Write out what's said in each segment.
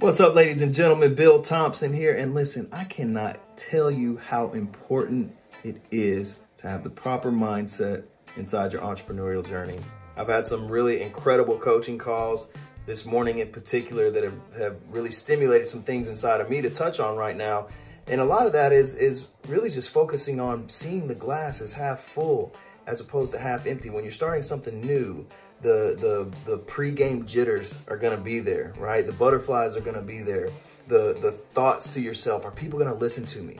What's up, ladies and gentlemen? Bill Thompson here. And listen, I cannot tell you how important it is to have the proper mindset inside your entrepreneurial journey. I've had some really incredible coaching calls this morning in particular that have, have really stimulated some things inside of me to touch on right now. And a lot of that is, is really just focusing on seeing the glass as half full as opposed to half empty. When you're starting something new, the the the pre-game jitters are gonna be there, right? The butterflies are gonna be there. The the thoughts to yourself, are people gonna listen to me?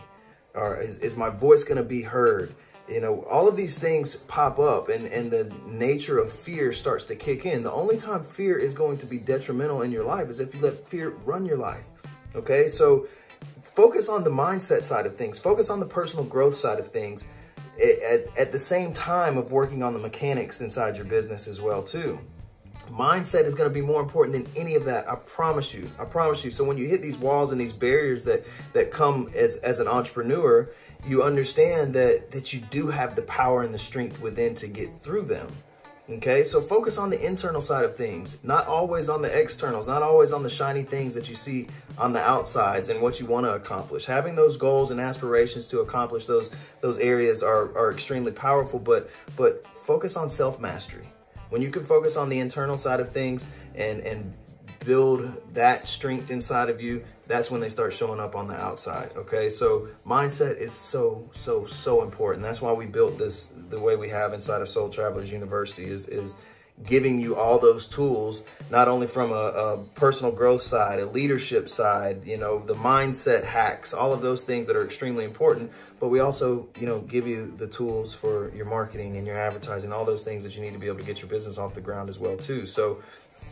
Or is, is my voice gonna be heard? You know, all of these things pop up and, and the nature of fear starts to kick in. The only time fear is going to be detrimental in your life is if you let fear run your life. Okay, so focus on the mindset side of things, focus on the personal growth side of things at, at the same time of working on the mechanics inside your business as well too. Mindset is going to be more important than any of that. I promise you. I promise you. So when you hit these walls and these barriers that that come as as an entrepreneur, you understand that that you do have the power and the strength within to get through them. Okay, so focus on the internal side of things, not always on the externals, not always on the shiny things that you see on the outsides and what you want to accomplish. Having those goals and aspirations to accomplish those those areas are, are extremely powerful, but but focus on self-mastery. When you can focus on the internal side of things and and build that strength inside of you, that's when they start showing up on the outside. Okay. So mindset is so, so, so important. That's why we built this the way we have inside of Soul Travelers University is, is giving you all those tools, not only from a, a, personal growth side, a leadership side, you know, the mindset hacks, all of those things that are extremely important, but we also, you know, give you the tools for your marketing and your advertising, all those things that you need to be able to get your business off the ground as well too. So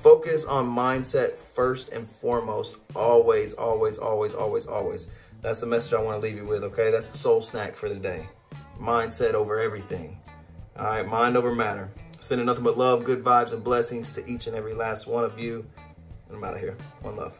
Focus on mindset first and foremost. Always, always, always, always, always. That's the message I want to leave you with, okay? That's the soul snack for the day. Mindset over everything. All right, mind over matter. Sending nothing but love, good vibes, and blessings to each and every last one of you. And I'm out of here. One love.